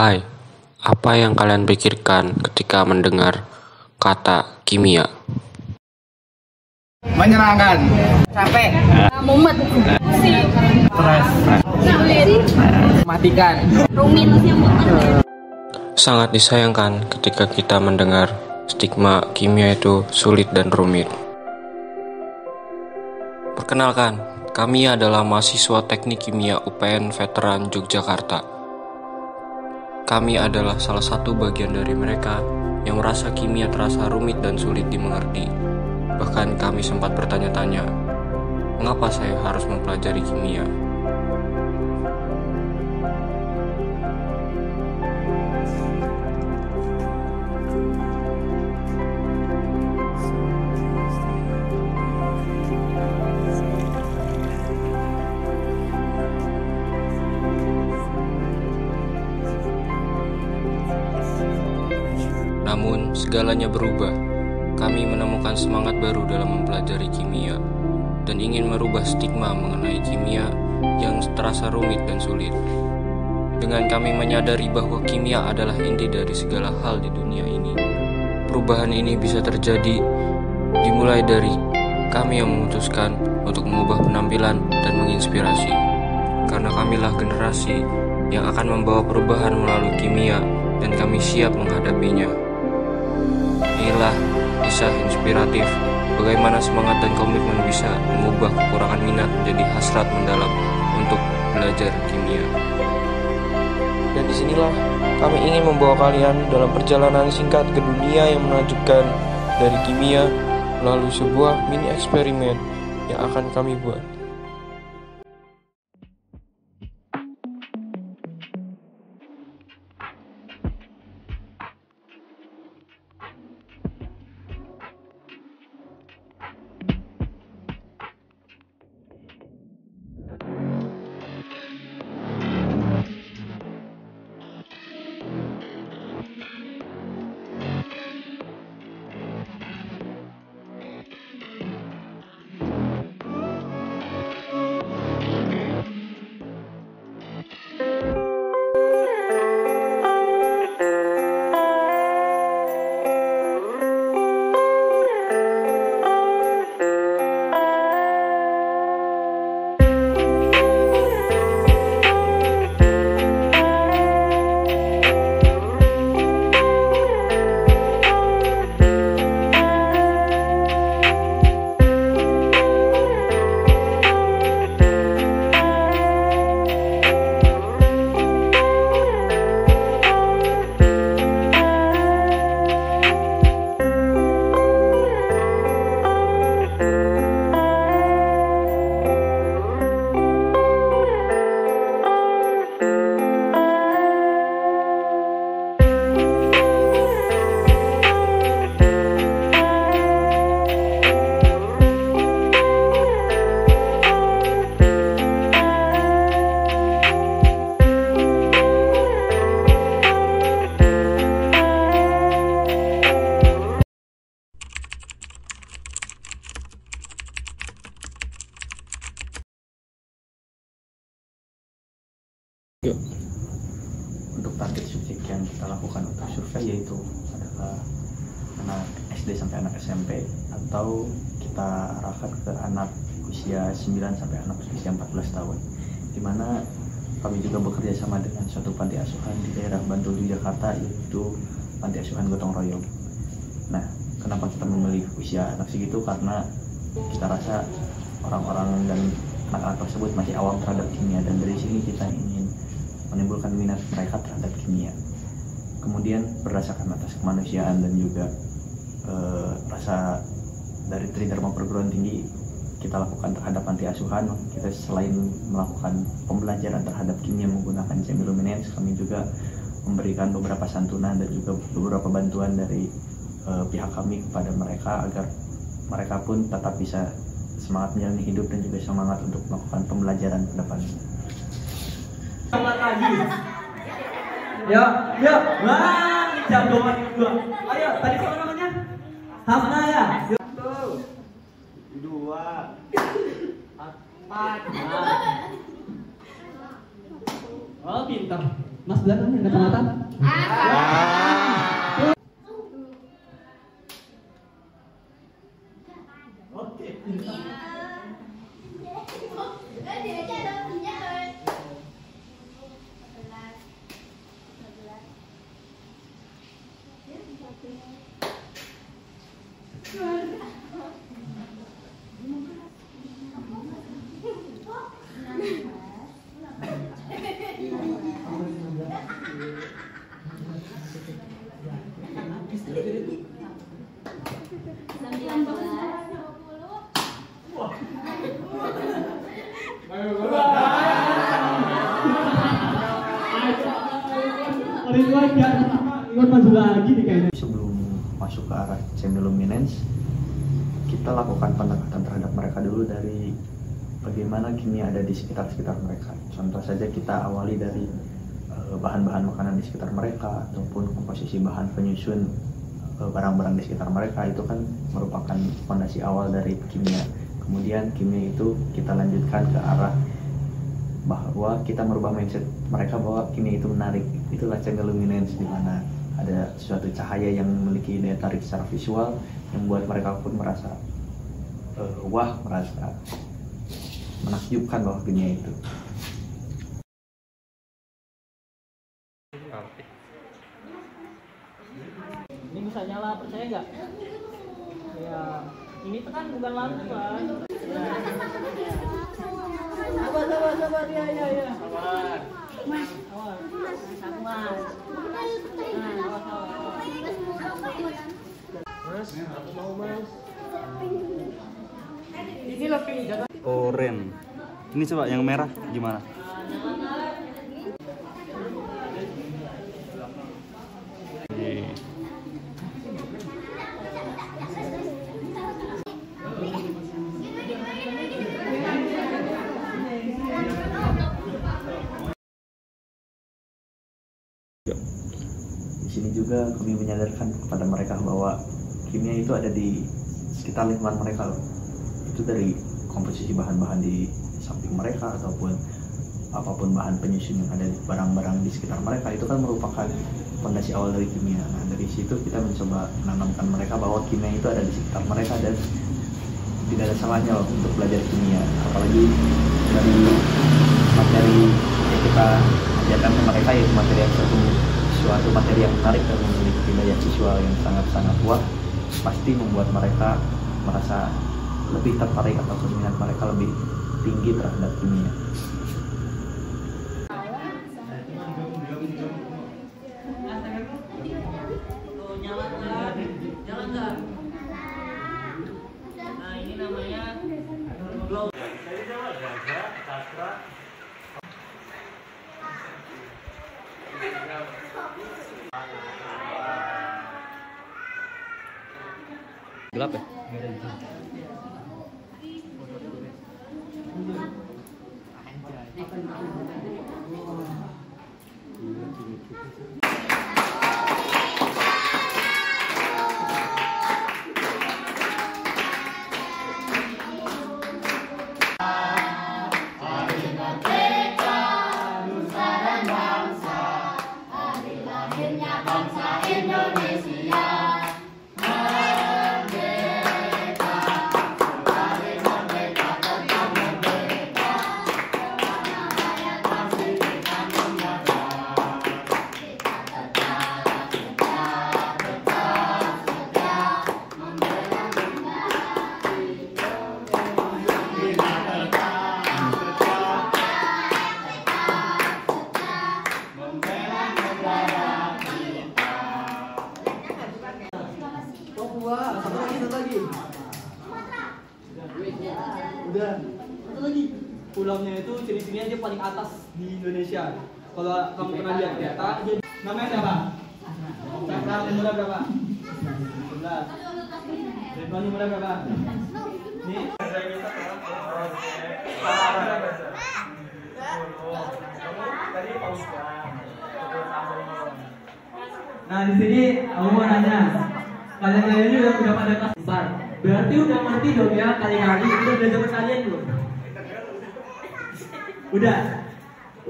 Hai, apa yang kalian pikirkan ketika mendengar kata kimia? menyenangkan. Capek. Mumet. Pusing stres. Sulit. Mematikan rumit. Sangat disayangkan ketika kita mendengar stigma kimia itu sulit dan rumit. Perkenalkan, kami adalah mahasiswa Teknik Kimia UPN Veteran Yogyakarta. Kami adalah salah satu bagian dari mereka yang merasa kimia terasa rumit dan sulit dimengerti. Bahkan kami sempat bertanya-tanya, mengapa saya harus mempelajari kimia? Segalanya berubah. Kami menemukan semangat baru dalam mempelajari kimia dan ingin merubah stigma mengenai kimia yang terasa rumit dan sulit. Dengan kami menyadari bahwa kimia adalah inti dari segala hal di dunia ini, perubahan ini bisa terjadi dimulai dari kami yang memutuskan untuk mengubah penampilan dan menginspirasi. Karena kamilah generasi yang akan membawa perubahan melalui kimia dan kami siap menghadapinya. Inilah kisah inspiratif bagaimana semangat dan komitmen bisa mengubah kekurangan minat menjadi hasrat mendalam untuk belajar kimia. Dan di sinilah kami ingin membawa kalian dalam perjalanan singkat ke dunia yang menakjubkan dari kimia melalui sebuah mini eksperimen yang akan kami buat. Kemanusiaan dan juga eh, rasa dari Tridharma perguruan tinggi kita lakukan terhadap panti asuhan, kita selain melakukan pembelajaran terhadap kimia menggunakan semiluminance, kami juga memberikan beberapa santunan dan juga beberapa bantuan dari eh, pihak kami kepada mereka agar mereka pun tetap bisa semangat menjalani hidup dan juga semangat untuk melakukan pembelajaran ke depannya. lagi yuk yuk wah jagoan dua ayo tadi siapa namanya? Hafna ya? Satu dua. Empat. Oh pintar Mas belakang yang kacamata. Oke. Orang tua enggak ikut maju lagi nih kayaknya. sebelum masuk ke arah chemiluminance kita lakukan pendekatan terhadap mereka dulu dari bagaimana kimia ada di sekitar-sekitar mereka. Contoh saja kita awali dari eh, bahan-bahan makanan di sekitar mereka ataupun komposisi bahan penyusun eh, barang-barang di sekitar mereka itu kan merupakan fondasi awal dari kimia. Kemudian kimia itu kita lanjutkan ke arah bahwa kita merubah mindset mereka bahwa kimia itu menarik. Itulah chemiluminance di mana ada suatu cahaya yang memiliki daya tarik secara visual yang membuat mereka pun merasa eh, wah merasa menakjubkan bahwa dunia itu Ini bisa nyala, percaya nggak? Ya, ini tuh kan bukan lampu kan? Ya. Sabar, sabar, sabar, ya, ya, ya. Sabar. Mas. Sabar. Sabar. Nah, awas, awas, awas. Mas, aku mau mas. Ini lebih. Oren. Ini coba yang merah gimana? Di sini juga kami menyadarkan kepada mereka bahwa kimia itu ada di sekitar lingkungan mereka loh itu dari komposisi bahan-bahan di samping mereka ataupun apa pun bahan penyusun yang ada di barang-barang di sekitar mereka itu kan merupakan fondasi awal dari kimia. Nah dari situ kita mencoba menanamkan mereka bahwa kimia itu ada di sekitar mereka dan tidak ada salahnya loh untuk belajar kimia. Apalagi dari materi yang kita ajarkan ke mereka yaitu materi yang satu suatu materi yang menarik dan memiliki daya visual yang sangat-sangat kuat pasti membuat mereka merasa lebih tertarik atau minat mereka lebih tinggi terhadap kimia. Pulaunya itu ciri-cirinya dia paling atas di Indonesia. Kalau kamu pernah lihat tak dia namanya siapa? Cakra umurnya berapa? 11. Ridwan umurnya berapa? Nih. Nah di sini aku mau nanya, kalian kalian ini udah udah pada kelas empat, berarti udah ngerti dong ya kali-kali udah belajar kalian belum? Udah,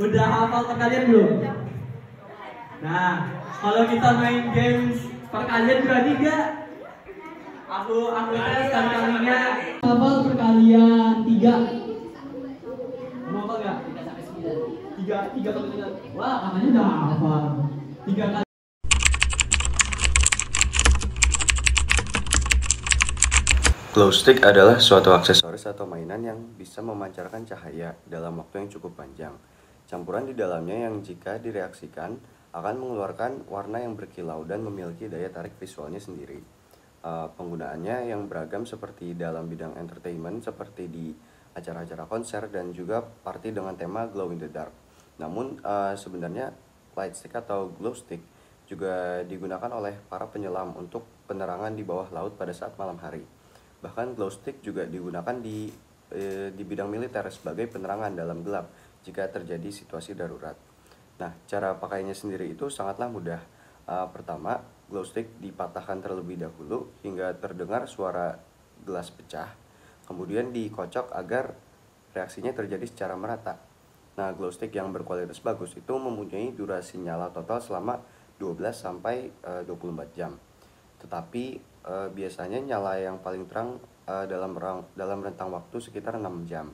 udah hafal kalian belum? Nah, kalau kita main games perkalian berani nggak? Aku aku tes kali kalinya. Hafal perkalian tiga. Mau apa nggak? Tiga tiga kali tiga. Wah, katanya udah hafal. Tiga kali. Glow stick adalah suatu aksesoris atau mainan yang bisa memancarkan cahaya dalam waktu yang cukup panjang. Campuran di dalamnya yang jika direaksikan akan mengeluarkan warna yang berkilau dan memiliki daya tarik visualnya sendiri. Eh, penggunaannya yang beragam seperti dalam bidang entertainment seperti di acara-acara konser dan juga party dengan tema glow in the dark. Namun eh, sebenarnya light stick atau glow stick juga digunakan oleh para penyelam untuk penerangan di bawah laut pada saat malam hari. Bahkan glow stick juga digunakan di eh, di bidang militer sebagai penerangan dalam gelap jika terjadi situasi darurat. Nah, cara pakainya sendiri itu sangatlah mudah. Eh, pertama, glow stick dipatahkan terlebih dahulu hingga terdengar suara gelas pecah. Kemudian dikocok agar reaksinya terjadi secara merata. Nah, glow stick yang berkualitas bagus itu mempunyai durasi nyala total selama 12 sampai eh, 24 jam tetapi eh, biasanya nyala yang paling terang eh, dalam rang, dalam rentang waktu sekitar 6 jam.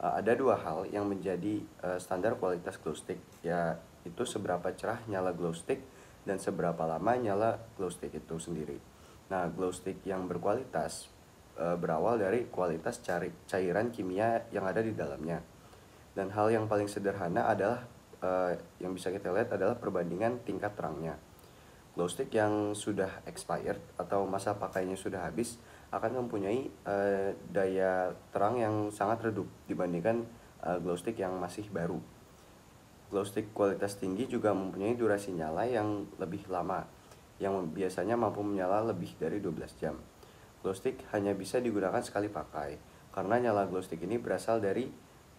Eh, ada dua hal yang menjadi eh, standar kualitas glow stick, yaitu seberapa cerah nyala glow stick dan seberapa lama nyala glow stick itu sendiri. Nah, glow stick yang berkualitas eh, berawal dari kualitas cairan kimia yang ada di dalamnya. Dan hal yang paling sederhana adalah eh, yang bisa kita lihat adalah perbandingan tingkat terangnya. Glow stick yang sudah expired atau masa pakainya sudah habis akan mempunyai eh, daya terang yang sangat redup dibandingkan eh, glow stick yang masih baru. Glow stick kualitas tinggi juga mempunyai durasi nyala yang lebih lama, yang biasanya mampu menyala lebih dari 12 jam. Glow stick hanya bisa digunakan sekali pakai, karena nyala glow stick ini berasal dari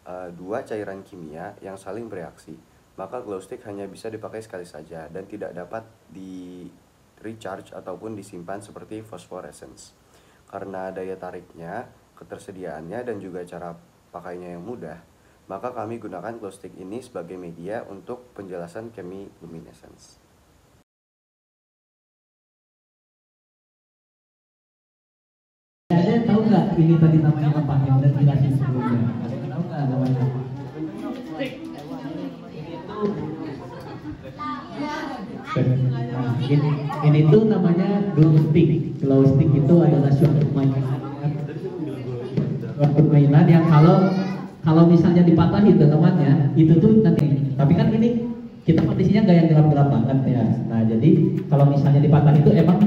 eh, dua cairan kimia yang saling bereaksi maka glow stick hanya bisa dipakai sekali saja dan tidak dapat di recharge ataupun disimpan seperti phosphorescence. Karena daya tariknya, ketersediaannya dan juga cara pakainya yang mudah, maka kami gunakan glow stick ini sebagai media untuk penjelasan chemiluminescence. Ada yang tahu nggak ini tadi namanya yang udah jelasin sebelumnya? Ada tahu nggak namanya apa? Nah, ini, ini tuh namanya glow stick. Glow stick itu adalah suatu mainan suatu mainan yang kalau kalau misalnya dipatahin temannya itu tuh nanti. Tapi kan ini kita kondisinya nggak yang gelap-gelap banget ya. Nah jadi kalau misalnya dipatahin itu emang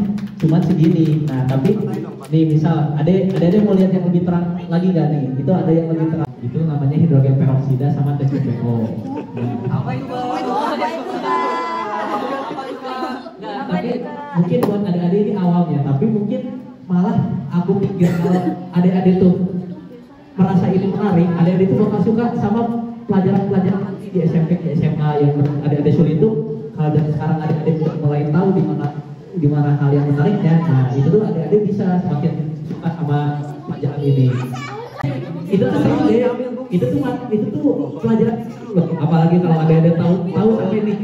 cuma segini. Nah tapi nih misal ada ada yang mau lihat yang lebih terang lagi nggak nih? Itu ada yang lebih terang. Itu namanya hidrogen peroksida sama T2PO nah, Apa itu? Tapi mungkin buat adik-adik ini awalnya, tapi mungkin malah aku pikir kalau adik-adik tuh merasa ini menarik, adik-adik tuh bakal suka sama pelajaran-pelajaran di SMP, di SMA yang adik-adik sulit itu. Kalau dari sekarang adik-adik mulai tahu di mana di mana hal yang menariknya, nah itu tuh adik-adik bisa semakin suka sama pelajaran ini. Itu tuh itu tuh itu tuh pelajaran. Apalagi kalau adik-adik tahu tahu sampai ini?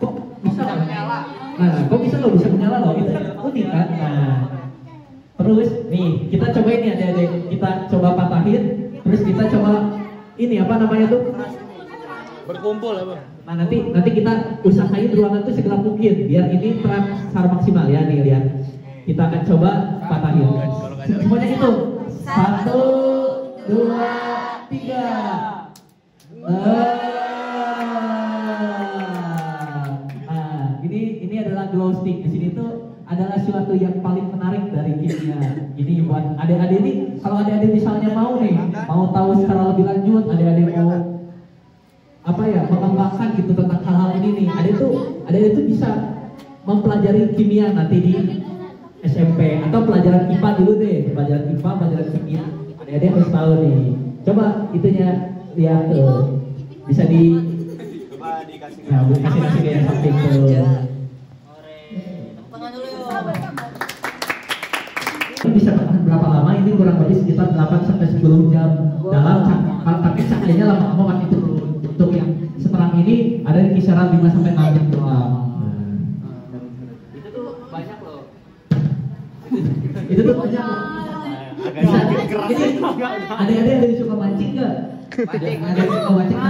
Kok bisa Nah, kok bisa lo bisa menyala lo? Itu kan unik kan? Nah, terus nih kita coba ini adik-adik kita coba patahin, terus kita coba ini apa namanya tuh? Berkumpul apa? Nah nanti nanti kita usahain ruangan tuh segelap mungkin biar ini terang secara maksimal ya nih lihat. Kita akan coba patahin. Semuanya itu satu, dua, tiga. Nah, adalah suatu yang paling menarik dari kimia. Ini buat adik-adik ini, kalau adik-adik misalnya mau nih, mau tahu secara lebih lanjut, adik-adik mau apa ya mengembangkan gitu tentang hal-hal ini nih. Adik tuh, adik tuh bisa mempelajari kimia nanti di SMP atau pelajaran IPA dulu deh, pelajaran IPA, pelajaran kimia. Adik-adik harus tahu nih. Coba itunya lihat tuh, bisa di Nah, bu- kasih kasih kayak samping tuh. berapa lama? Ini kurang lebih sekitar 8 sampai 10 jam. Dalam cahaya, tapi cahayanya lama-lama makin turun untuk yang seterang ini ada di kisaran 5 sampai 6 jam doang. Itu tuh banyak loh. Itu tuh banyak loh. Ada-ada yang suka mancing nggak? Mancing. Ada yang suka mancing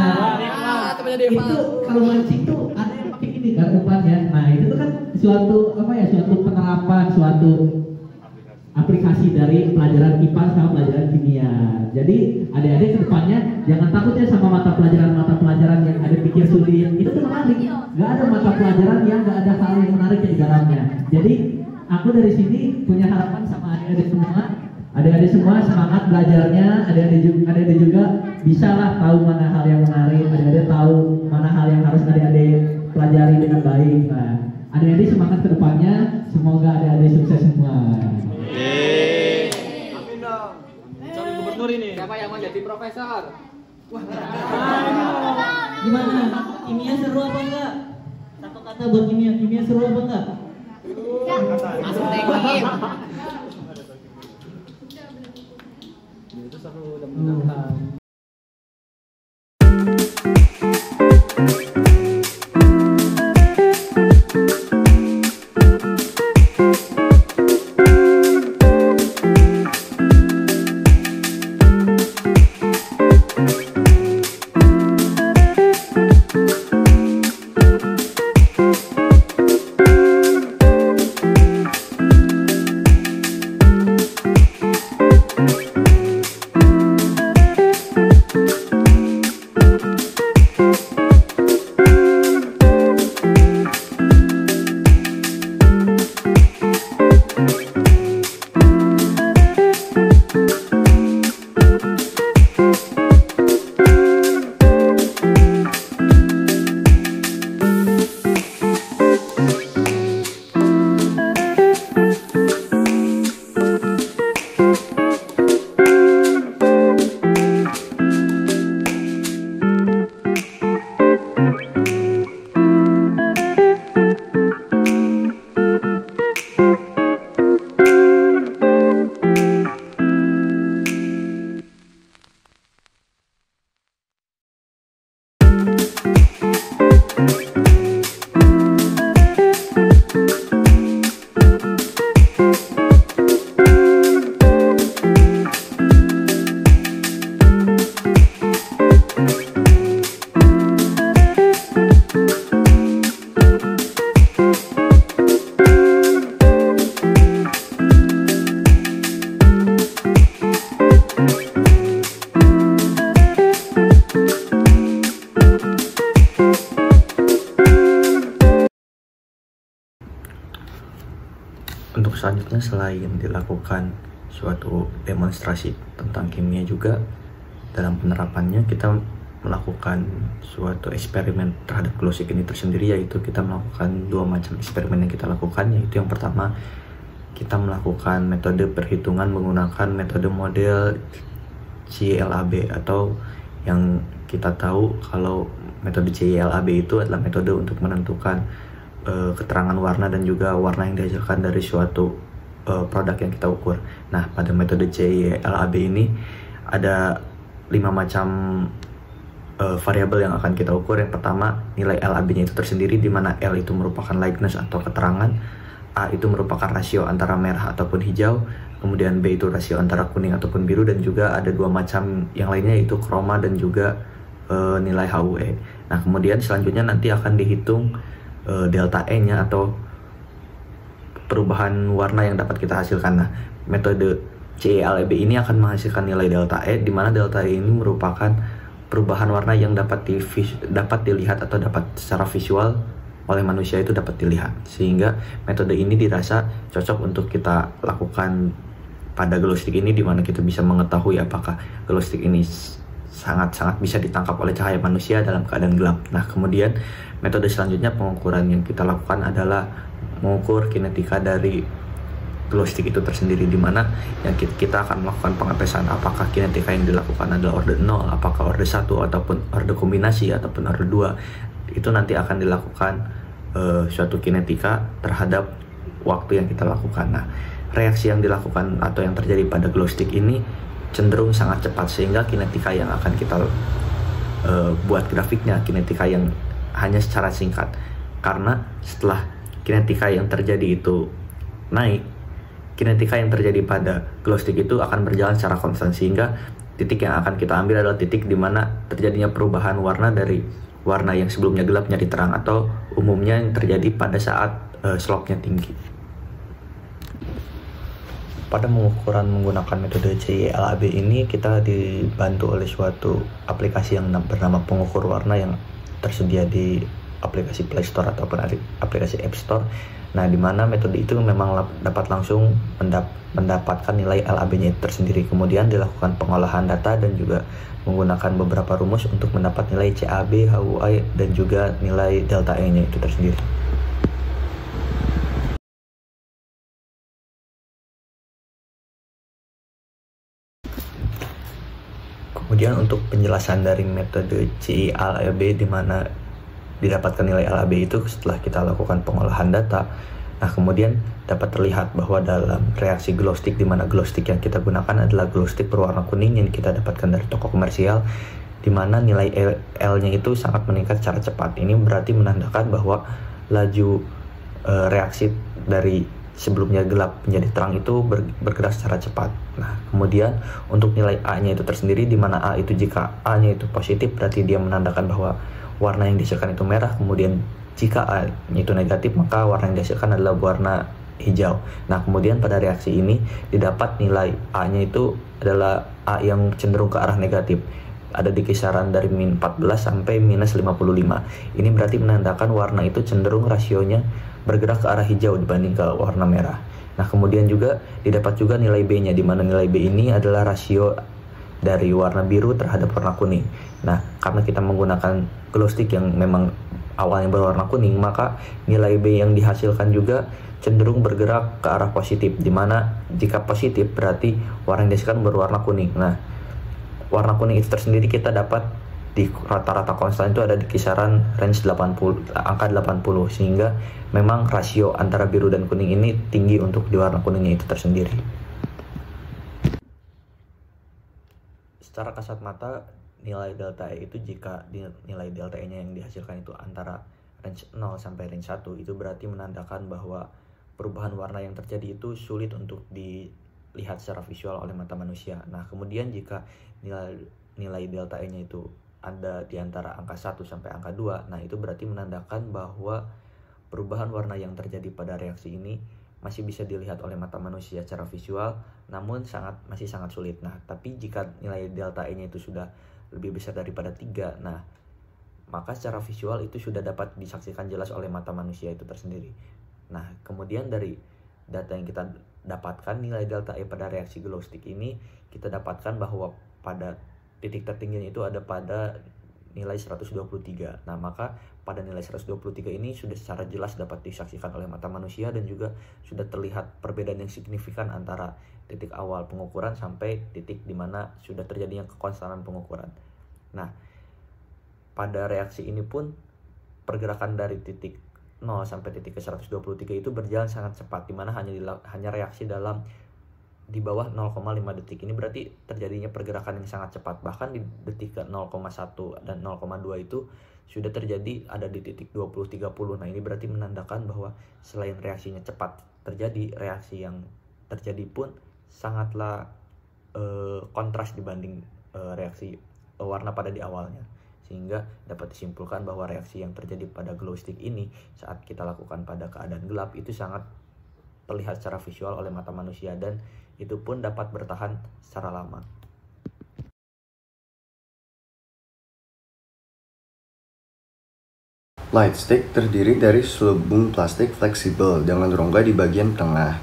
nah itu kalau mancing tuh ada yang pakai ini kan umpan ya. Nah itu tuh kan suatu apa ya suatu penerapan suatu aplikasi dari pelajaran IPA sama pelajaran kimia. Jadi adik-adik ke depannya jangan takut ya sama mata pelajaran-mata pelajaran yang ada pikir sulit. Itu tuh menarik. Gak ada mata pelajaran yang gak ada hal yang menarik di dalamnya. Jadi aku dari sini punya harapan sama adik-adik semua. Adik-adik semua semangat belajarnya. Adik-adik juga, adik-adik juga bisa lah tahu mana hal yang menarik. Adik-adik tahu mana hal yang harus adik-adik pelajari dengan baik. Nah, adik-adik semangat ke depannya. Semoga adik-adik sukses semua. Amin dong. Calon gubernur ini. Siapa yang mau jadi profesor? Gimana? Kimia seru apa enggak? Satu kata buat kimia. Kimia seru apa enggak? Masuk teknik. Untuk dilakukan suatu demonstrasi tentang kimia juga. Dalam penerapannya kita melakukan suatu eksperimen terhadap glosik ini tersendiri yaitu kita melakukan dua macam eksperimen yang kita lakukan. Yaitu yang pertama kita melakukan metode perhitungan menggunakan metode model CLAB atau yang kita tahu kalau metode CLAB itu adalah metode untuk menentukan eh, keterangan warna dan juga warna yang dihasilkan dari suatu eh, produk yang kita ukur. Nah, pada metode CLAB ini ada lima macam eh, variabel yang akan kita ukur. Yang pertama, nilai LAB-nya itu tersendiri di mana L itu merupakan likeness atau keterangan, A itu merupakan rasio antara merah ataupun hijau, kemudian B itu rasio antara kuning ataupun biru dan juga ada dua macam yang lainnya yaitu kroma dan juga eh, nilai HUE. Nah, kemudian selanjutnya nanti akan dihitung eh, delta E-nya atau perubahan warna yang dapat kita hasilkan. Nah, metode CELB ini akan menghasilkan nilai delta E di mana delta E ini merupakan perubahan warna yang dapat di dapat dilihat atau dapat secara visual oleh manusia itu dapat dilihat. Sehingga metode ini dirasa cocok untuk kita lakukan pada glow ini di mana kita bisa mengetahui apakah glow ini sangat-sangat bisa ditangkap oleh cahaya manusia dalam keadaan gelap. Nah, kemudian metode selanjutnya pengukuran yang kita lakukan adalah mengukur kinetika dari glow stick itu tersendiri di mana yang kita, akan melakukan pengetesan apakah kinetika yang dilakukan adalah order 0, apakah order 1 ataupun order kombinasi ataupun order 2. Itu nanti akan dilakukan uh, suatu kinetika terhadap waktu yang kita lakukan. Nah, reaksi yang dilakukan atau yang terjadi pada glow stick ini cenderung sangat cepat sehingga kinetika yang akan kita uh, buat grafiknya kinetika yang hanya secara singkat karena setelah kinetika yang terjadi itu naik kinetika yang terjadi pada glow stick itu akan berjalan secara konstan sehingga titik yang akan kita ambil adalah titik di mana terjadinya perubahan warna dari warna yang sebelumnya gelap menjadi terang atau umumnya yang terjadi pada saat uh, slope-nya tinggi. Pada pengukuran menggunakan metode CILAB ini kita dibantu oleh suatu aplikasi yang bernama pengukur warna yang tersedia di aplikasi Play Store ataupun aplikasi App Store. Nah, di mana metode itu memang dapat langsung mendap mendapatkan nilai LAB-nya tersendiri. Kemudian dilakukan pengolahan data dan juga menggunakan beberapa rumus untuk mendapat nilai CAB, HUI, dan juga nilai delta E-nya itu tersendiri. Kemudian untuk penjelasan dari metode CILAB di mana didapatkan nilai LAB itu setelah kita lakukan pengolahan data. Nah, kemudian dapat terlihat bahwa dalam reaksi glow stick di mana glow stick yang kita gunakan adalah glow stick berwarna kuning yang kita dapatkan dari toko komersial di mana nilai L-nya itu sangat meningkat secara cepat. Ini berarti menandakan bahwa laju e, reaksi dari sebelumnya gelap menjadi terang itu bergerak secara cepat. Nah, kemudian untuk nilai A-nya itu tersendiri di mana A itu jika A-nya itu positif berarti dia menandakan bahwa warna yang dihasilkan itu merah, kemudian jika A-nya itu negatif maka warna yang dihasilkan adalah warna hijau. Nah, kemudian pada reaksi ini didapat nilai A-nya itu adalah A yang cenderung ke arah negatif ada di kisaran dari min 14 sampai minus 55. Ini berarti menandakan warna itu cenderung rasionya bergerak ke arah hijau dibanding ke warna merah. Nah, kemudian juga didapat juga nilai B-nya di mana nilai B ini adalah rasio dari warna biru terhadap warna kuning. Nah, karena kita menggunakan glow stick yang memang awalnya berwarna kuning, maka nilai B yang dihasilkan juga cenderung bergerak ke arah positif di mana jika positif berarti warna yang dihasilkan berwarna kuning. Nah, warna kuning itu tersendiri kita dapat di rata-rata konstan itu ada di kisaran range 80 angka 80 sehingga memang rasio antara biru dan kuning ini tinggi untuk di warna kuningnya itu tersendiri. Secara kasat mata nilai delta E itu jika nilai delta E-nya yang dihasilkan itu antara range 0 sampai range 1 itu berarti menandakan bahwa perubahan warna yang terjadi itu sulit untuk dilihat secara visual oleh mata manusia. Nah, kemudian jika nilai nilai delta E-nya itu ada di antara angka 1 sampai angka 2. Nah, itu berarti menandakan bahwa perubahan warna yang terjadi pada reaksi ini masih bisa dilihat oleh mata manusia secara visual, namun sangat masih sangat sulit. Nah, tapi jika nilai delta E-nya itu sudah lebih besar daripada 3, nah maka secara visual itu sudah dapat disaksikan jelas oleh mata manusia itu tersendiri. Nah, kemudian dari data yang kita dapatkan nilai delta E pada reaksi glow stick ini kita dapatkan bahwa pada titik tertingginya itu ada pada nilai 123. Nah, maka pada nilai 123 ini sudah secara jelas dapat disaksikan oleh mata manusia dan juga sudah terlihat perbedaan yang signifikan antara titik awal pengukuran sampai titik di mana sudah terjadinya kekonstanan pengukuran. Nah, pada reaksi ini pun pergerakan dari titik 0 sampai titik ke 123 itu berjalan sangat cepat di mana hanya hanya reaksi dalam di bawah 0,5 detik ini berarti terjadinya pergerakan yang sangat cepat. Bahkan di detik ke 0,1 dan 0,2 itu sudah terjadi ada di titik 20 30 nah ini berarti menandakan bahwa selain reaksinya cepat terjadi reaksi yang terjadi pun sangatlah uh, kontras dibanding uh, reaksi uh, warna pada di awalnya. Sehingga dapat disimpulkan bahwa reaksi yang terjadi pada glow stick ini saat kita lakukan pada keadaan gelap itu sangat terlihat secara visual oleh mata manusia dan itu pun dapat bertahan secara lama. Light stick terdiri dari selubung plastik fleksibel dengan rongga di bagian tengah.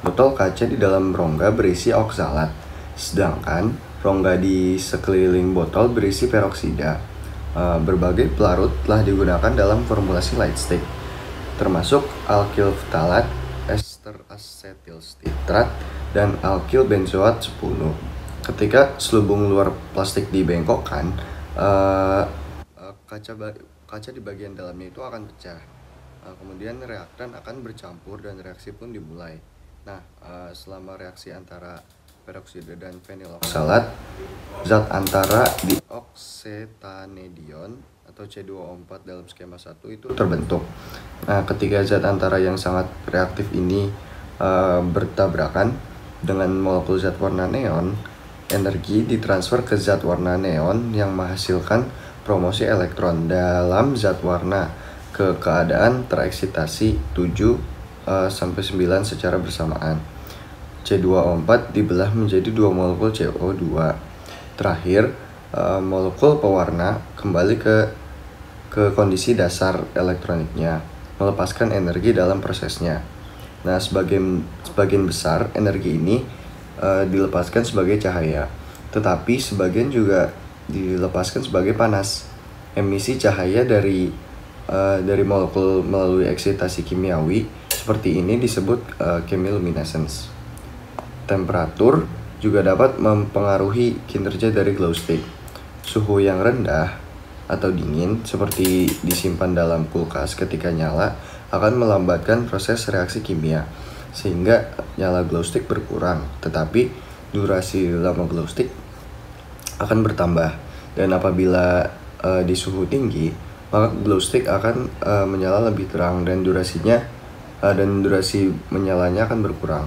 Botol kaca di dalam rongga berisi oksalat, sedangkan rongga di sekeliling botol berisi peroksida. Eh, berbagai pelarut telah digunakan dalam formulasi light stick, termasuk alkyl ftalat, ester asetil citrat, dan alkyl benzoat 10. Ketika selubung luar plastik dibengkokkan, uh, uh, kaca kaca di bagian dalamnya itu akan pecah. Uh, kemudian reaktan akan bercampur dan reaksi pun dimulai. Nah, uh, selama reaksi antara peroksida dan feniloksalat, zat antara dioksetanedion atau C2O4 dalam skema 1 itu terbentuk. Nah, ketika zat antara yang sangat reaktif ini eh, bertabrakan dengan molekul zat warna neon, energi ditransfer ke zat warna neon yang menghasilkan promosi elektron dalam zat warna ke keadaan tereksitasi 7 eh, sampai 9 secara bersamaan. C2O4 dibelah menjadi dua molekul CO2. Terakhir, eh, molekul pewarna kembali ke ke kondisi dasar elektroniknya, melepaskan energi dalam prosesnya. Nah, sebagian sebagian besar energi ini eh, dilepaskan sebagai cahaya, tetapi sebagian juga dilepaskan sebagai panas. Emisi cahaya dari eh, dari molekul melalui eksitasi kimiawi seperti ini disebut eh, chemiluminescence. Temperatur juga dapat mempengaruhi kinerja dari glow stick. Suhu yang rendah atau dingin seperti disimpan dalam kulkas ketika nyala akan melambatkan proses reaksi kimia sehingga nyala glow stick berkurang tetapi durasi lama glow stick akan bertambah dan apabila eh, di suhu tinggi maka glow stick akan eh, menyala lebih terang dan durasinya eh, dan durasi menyalanya akan berkurang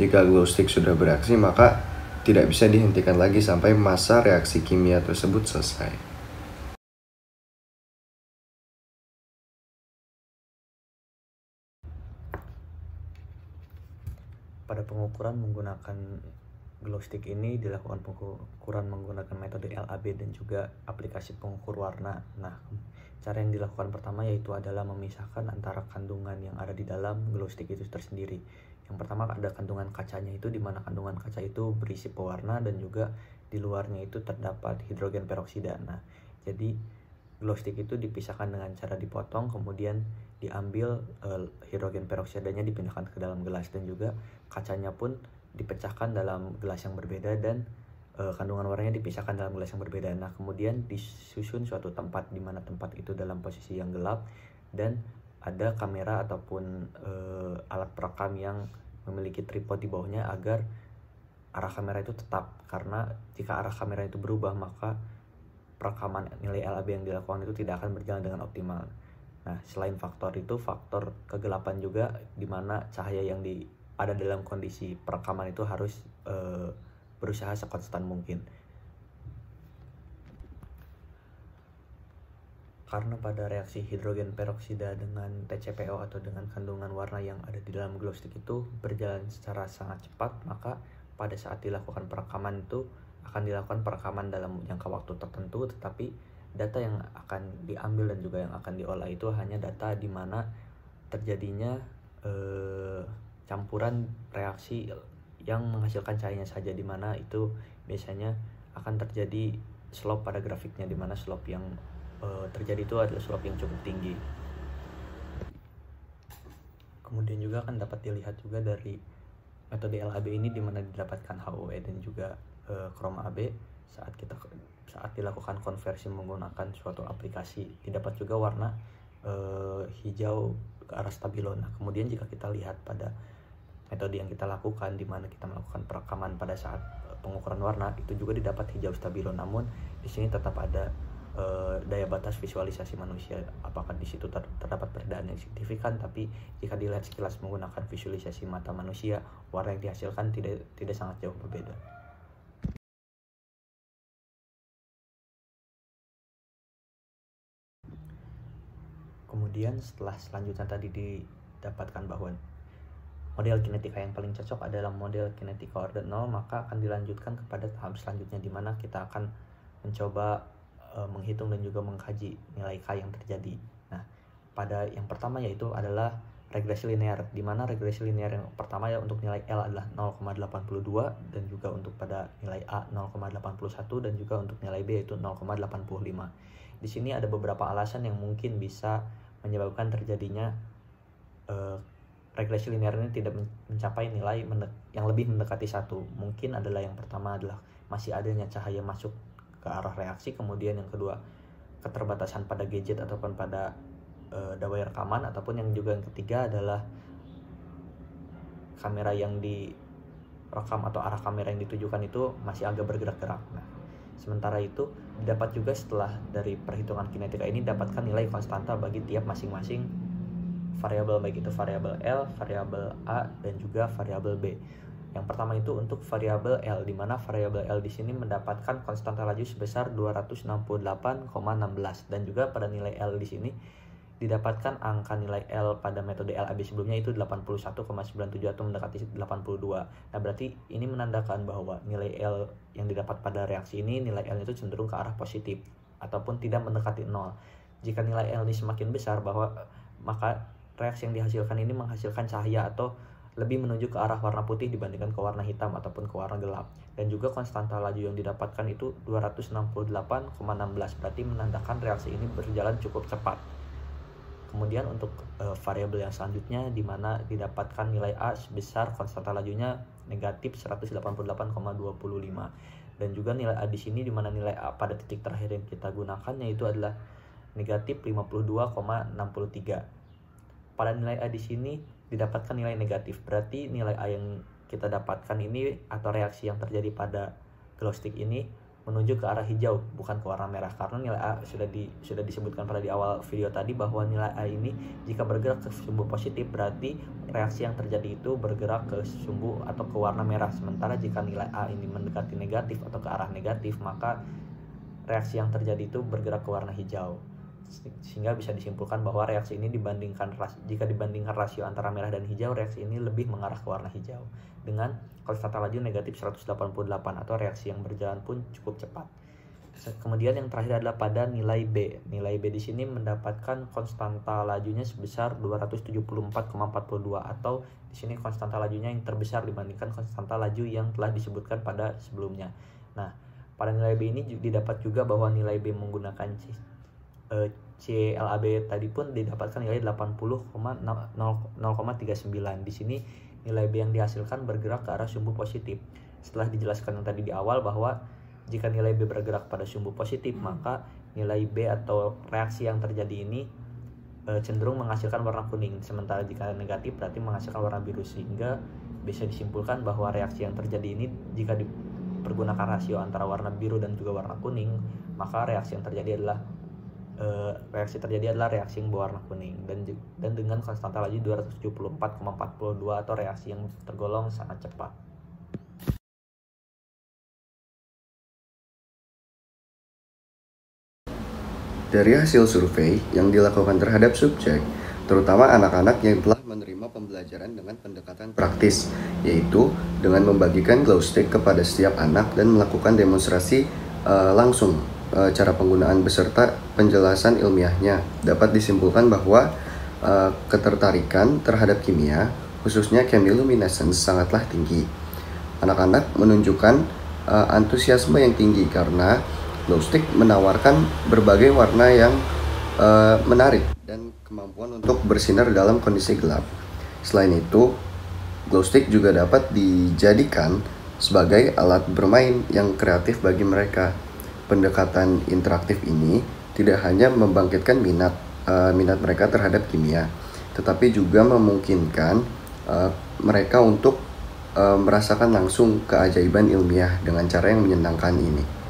jika glow stick sudah bereaksi maka tidak bisa dihentikan lagi sampai masa reaksi kimia tersebut selesai. Pada pengukuran menggunakan glow stick ini dilakukan pengukuran menggunakan metode LAB dan juga aplikasi pengukur warna. Nah, cara yang dilakukan pertama yaitu adalah memisahkan antara kandungan yang ada di dalam glow stick itu tersendiri. Yang pertama ada kandungan kacanya itu di mana kandungan kaca itu berisi pewarna dan juga di luarnya itu terdapat hidrogen peroksida. Nah, jadi glow stick itu dipisahkan dengan cara dipotong kemudian diambil uh, hidrogen peroksidanya dipindahkan ke dalam gelas dan juga kacanya pun dipecahkan dalam gelas yang berbeda dan uh, kandungan warnanya dipisahkan dalam gelas yang berbeda. Nah, kemudian disusun suatu tempat di mana tempat itu dalam posisi yang gelap dan ada kamera ataupun uh, alat perekam yang memiliki tripod di bawahnya agar arah kamera itu tetap karena jika arah kamera itu berubah maka perekaman nilai LAB yang dilakukan itu tidak akan berjalan dengan optimal. Nah, selain faktor itu, faktor kegelapan juga di mana cahaya yang di ada dalam kondisi perekaman itu harus e, berusaha sekonstan mungkin. Karena pada reaksi hidrogen peroksida dengan TCPO atau dengan kandungan warna yang ada di dalam glow stick itu berjalan secara sangat cepat, maka pada saat dilakukan perekaman itu akan dilakukan perekaman dalam jangka waktu tertentu, tetapi data yang akan diambil dan juga yang akan diolah itu hanya data di mana terjadinya eh, campuran reaksi yang menghasilkan cahayanya saja di mana itu biasanya akan terjadi slope pada grafiknya di mana slope yang uh, terjadi itu adalah slope yang cukup tinggi. Kemudian juga akan dapat dilihat juga dari metode LAB ini di mana didapatkan HOE dan juga uh, chroma AB saat kita saat dilakukan konversi menggunakan suatu aplikasi didapat juga warna uh, hijau ke arah stabilo. Nah, kemudian jika kita lihat pada metode yang kita lakukan di mana kita melakukan perekaman pada saat pengukuran warna itu juga didapat hijau stabilo namun di sini tetap ada uh, daya batas visualisasi manusia apakah di situ ter terdapat perbedaan yang signifikan tapi jika dilihat sekilas menggunakan visualisasi mata manusia warna yang dihasilkan tidak tidak sangat jauh berbeda. Kemudian setelah selanjutnya tadi didapatkan bahwa model kinetika yang paling cocok adalah model kinetika order 0 maka akan dilanjutkan kepada tahap selanjutnya di mana kita akan mencoba e, menghitung dan juga mengkaji nilai K yang terjadi. Nah, pada yang pertama yaitu adalah regresi linear di mana regresi linear yang pertama ya untuk nilai L adalah 0,82 dan juga untuk pada nilai A 0,81 dan juga untuk nilai B yaitu 0,85. Di sini ada beberapa alasan yang mungkin bisa menyebabkan terjadinya uh, regresi linear ini tidak mencapai nilai yang lebih mendekati satu. Mungkin adalah yang pertama adalah masih adanya cahaya masuk ke arah reaksi, kemudian yang kedua keterbatasan pada gadget ataupun pada uh, dawai rekaman, ataupun yang juga yang ketiga adalah kamera yang direkam atau arah kamera yang ditujukan itu masih agak bergerak-gerak. Nah, Sementara itu, dapat juga setelah dari perhitungan kinetika ini dapatkan nilai konstanta bagi tiap masing-masing variabel baik itu variabel L, variabel A dan juga variabel B. Yang pertama itu untuk variabel L di mana variabel L di sini mendapatkan konstanta laju sebesar 268,16 dan juga pada nilai L di sini didapatkan angka nilai L pada metode LAB sebelumnya itu 81,97 atau mendekati 82. Nah, berarti ini menandakan bahwa nilai L yang didapat pada reaksi ini nilai L itu cenderung ke arah positif ataupun tidak mendekati 0. Jika nilai L ini semakin besar bahwa maka reaksi yang dihasilkan ini menghasilkan cahaya atau lebih menuju ke arah warna putih dibandingkan ke warna hitam ataupun ke warna gelap. Dan juga konstanta laju yang didapatkan itu 268,16 berarti menandakan reaksi ini berjalan cukup cepat. Kemudian untuk e, variabel yang selanjutnya di mana didapatkan nilai A sebesar konstanta lajunya negatif 188,25 dan juga nilai A di sini di mana nilai A pada titik terakhir yang kita gunakan yaitu adalah negatif 52,63. Pada nilai A di sini didapatkan nilai negatif. Berarti nilai A yang kita dapatkan ini atau reaksi yang terjadi pada glow stick ini menuju ke arah hijau bukan ke warna merah. Karena nilai A sudah di sudah disebutkan pada di awal video tadi bahwa nilai A ini jika bergerak ke sumbu positif berarti reaksi yang terjadi itu bergerak ke sumbu atau ke warna merah. Sementara jika nilai A ini mendekati negatif atau ke arah negatif maka reaksi yang terjadi itu bergerak ke warna hijau. Sehingga bisa disimpulkan bahwa reaksi ini dibandingkan jika dibandingkan rasio antara merah dan hijau reaksi ini lebih mengarah ke warna hijau dengan konstanta laju negatif 188 atau reaksi yang berjalan pun cukup cepat. Kemudian yang terakhir adalah pada nilai B. Nilai B di sini mendapatkan konstanta lajunya sebesar 274,42 atau di sini konstanta lajunya yang terbesar dibandingkan konstanta laju yang telah disebutkan pada sebelumnya. Nah, pada nilai B ini didapat juga bahwa nilai B menggunakan uh, CLAB tadi pun didapatkan nilai 80,039. Di sini nilai B yang dihasilkan bergerak ke arah sumbu positif. Setelah dijelaskan yang tadi di awal bahwa jika nilai B bergerak pada sumbu positif, maka nilai B atau reaksi yang terjadi ini e, cenderung menghasilkan warna kuning. Sementara jika negatif berarti menghasilkan warna biru sehingga bisa disimpulkan bahwa reaksi yang terjadi ini jika dipergunakan rasio antara warna biru dan juga warna kuning, maka reaksi yang terjadi adalah uh, reaksi terjadi adalah reaksi yang berwarna kuning dan dan dengan konstanta laju 274,42 atau reaksi yang tergolong sangat cepat. Dari hasil survei yang dilakukan terhadap subjek, terutama anak-anak yang telah menerima pembelajaran dengan pendekatan praktis, yaitu dengan membagikan glow stick kepada setiap anak dan melakukan demonstrasi uh, langsung e, cara penggunaan beserta penjelasan ilmiahnya dapat disimpulkan bahwa e, ketertarikan terhadap kimia, khususnya chemiluminescence sangatlah tinggi. Anak-anak menunjukkan e, antusiasme yang tinggi karena glow stick menawarkan berbagai warna yang e, menarik dan kemampuan untuk bersinar dalam kondisi gelap. Selain itu, glow stick juga dapat dijadikan sebagai alat bermain yang kreatif bagi mereka pendekatan interaktif ini tidak hanya membangkitkan minat uh, minat mereka terhadap kimia, tetapi juga memungkinkan uh, mereka untuk uh, merasakan langsung keajaiban ilmiah dengan cara yang menyenangkan ini.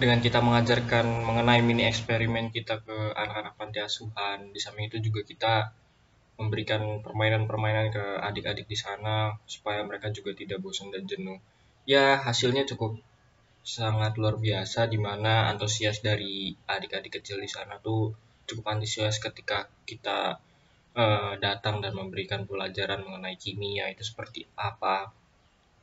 Dengan kita mengajarkan mengenai mini eksperimen kita ke anak-anak panti asuhan. Di samping itu juga kita memberikan permainan-permainan ke adik-adik di sana supaya mereka juga tidak bosan dan jenuh. Ya hasilnya cukup sangat luar biasa di mana antusias dari adik-adik kecil di sana tuh cukup antusias ketika kita uh, datang dan memberikan pelajaran mengenai kimia itu seperti apa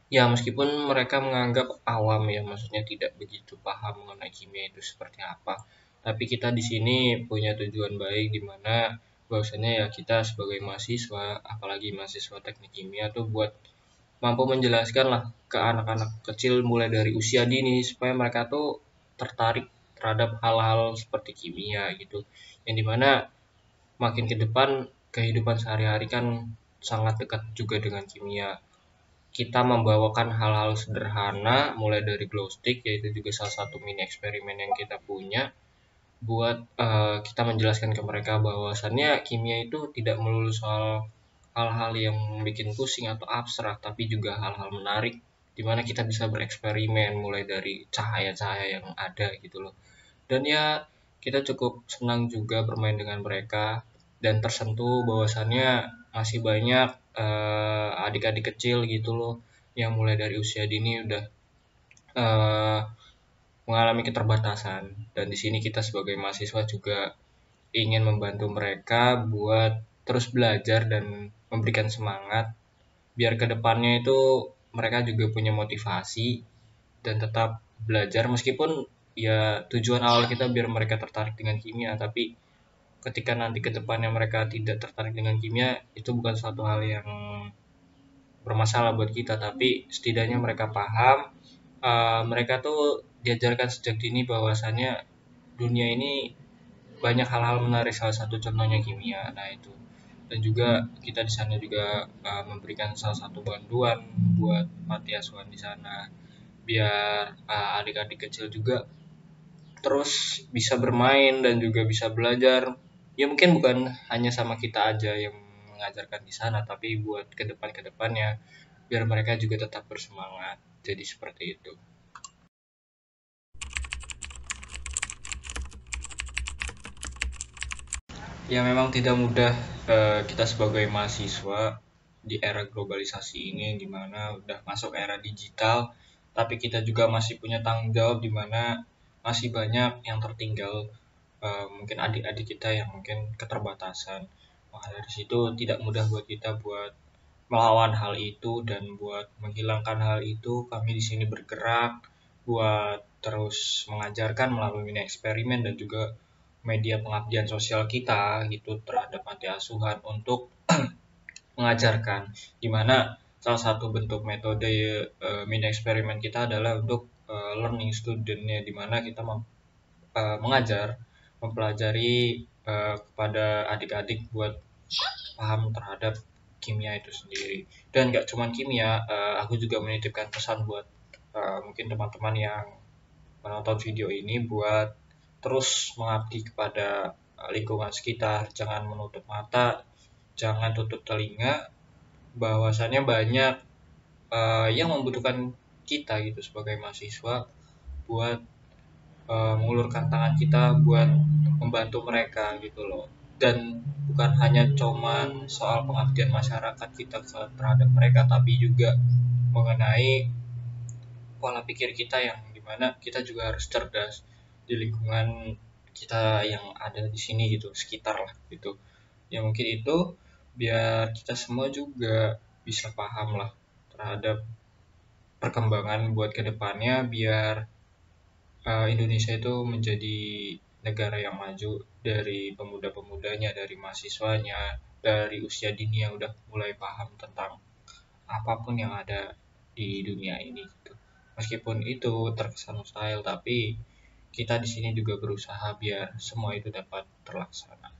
ya meskipun mereka menganggap awam ya maksudnya tidak begitu paham mengenai kimia itu seperti apa. Tapi kita di sini punya tujuan baik di mana bahwasanya ya kita sebagai mahasiswa apalagi mahasiswa teknik kimia tuh buat mampu menjelaskan lah ke anak-anak kecil mulai dari usia dini supaya mereka tuh tertarik terhadap hal-hal seperti kimia gitu. Yang di mana makin ke depan kehidupan sehari-hari kan sangat dekat juga dengan kimia kita membawakan hal-hal sederhana mulai dari glow stick yaitu juga salah satu mini eksperimen yang kita punya buat uh, kita menjelaskan ke mereka bahwasannya kimia itu tidak melulu soal hal-hal yang bikin pusing atau abstrak tapi juga hal-hal menarik di mana kita bisa bereksperimen mulai dari cahaya-cahaya yang ada gitu loh. Dan ya kita cukup senang juga bermain dengan mereka dan tersentuh bahwasannya masih banyak uh, adik-adik kecil gitu loh yang mulai dari usia dini udah uh, mengalami keterbatasan. Dan di sini kita sebagai mahasiswa juga ingin membantu mereka buat terus belajar dan memberikan semangat biar ke depannya itu mereka juga punya motivasi dan tetap belajar. Meskipun ya tujuan awal kita biar mereka tertarik dengan kimia tapi ketika nanti ke depannya mereka tidak tertarik dengan kimia itu bukan suatu hal yang bermasalah buat kita. Tapi setidaknya mereka paham uh, mereka tuh diajarkan sejak dini bahwasannya dunia ini banyak hal-hal menarik salah satu contohnya kimia. Nah itu. Dan juga kita di sana juga uh, memberikan salah satu bantuan buat mati asuhan di sana. Biar uh, adik-adik kecil juga terus bisa bermain dan juga bisa belajar ya mungkin bukan hanya sama kita aja yang mengajarkan di sana tapi buat ke depan ke depannya biar mereka juga tetap bersemangat jadi seperti itu. Ya memang tidak mudah uh, kita sebagai mahasiswa di era globalisasi ini di mana udah masuk era digital tapi kita juga masih punya tanggung jawab di mana masih banyak yang tertinggal uh, mungkin adik-adik kita yang mungkin keterbatasan. Maka dari situ tidak mudah buat kita buat melawan hal itu dan buat menghilangkan hal itu. Kami di sini bergerak buat terus mengajarkan melalui mini eksperimen dan juga media pengabdian sosial kita gitu terhadap panti asuhan untuk mengajarkan. Di mana salah satu bentuk metode uh, mini eksperimen kita adalah untuk uh, learning studentnya. Di mana kita uh, mengajar mempelajari uh, kepada adik-adik buat paham terhadap kimia itu sendiri. Dan gak cuman kimia uh, aku juga menitipkan pesan buat uh, mungkin teman-teman yang menonton video ini buat terus mengabdi kepada lingkungan sekitar. Jangan menutup mata jangan tutup telinga bahwasannya banyak uh, yang membutuhkan kita gitu sebagai mahasiswa buat uh, mengulurkan tangan kita buat membantu mereka gitu loh. Dan bukan hanya cuman soal pengabdian masyarakat kita terhadap mereka tapi juga mengenai pola pikir kita yang di mana kita juga harus cerdas di lingkungan kita yang ada di sini gitu sekitar lah gitu. Ya mungkin itu biar kita semua juga bisa paham lah terhadap perkembangan buat ke depannya biar uh, Indonesia itu menjadi negara yang maju dari pemuda-pemudanya, dari mahasiswanya, dari usia dini yang udah mulai paham tentang apa pun yang ada di dunia ini. Gitu. Meskipun itu terkesan mustahil, tapi kita di sini juga berusaha biar semua itu dapat terlaksana.